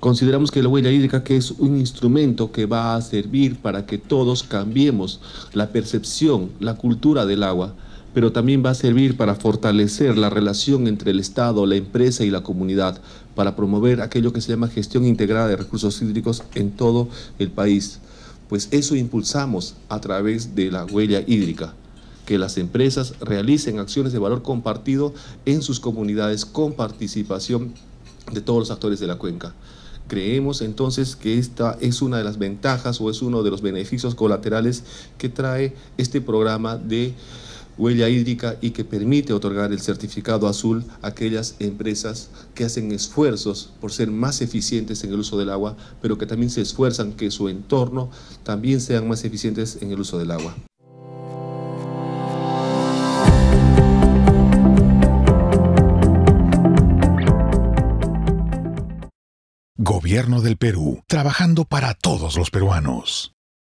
Consideramos que la huella hídrica que es un instrumento que va a servir para que todos cambiemos la percepción, la cultura del agua, pero también va a servir para fortalecer la relación entre el Estado, la empresa y la comunidad, para promover aquello que se llama gestión integrada de recursos hídricos en todo el país. Pues eso impulsamos a través de la huella hídrica que las empresas realicen acciones de valor compartido en sus comunidades con participación de todos los actores de la cuenca. Creemos entonces que esta es una de las ventajas o es uno de los beneficios colaterales que trae este programa de huella hídrica y que permite otorgar el certificado azul a aquellas empresas que hacen esfuerzos por ser más eficientes en el uso del agua, pero que también se esfuerzan que su entorno también sean más eficientes en el uso del agua. Gobierno del Perú, trabajando para todos los peruanos.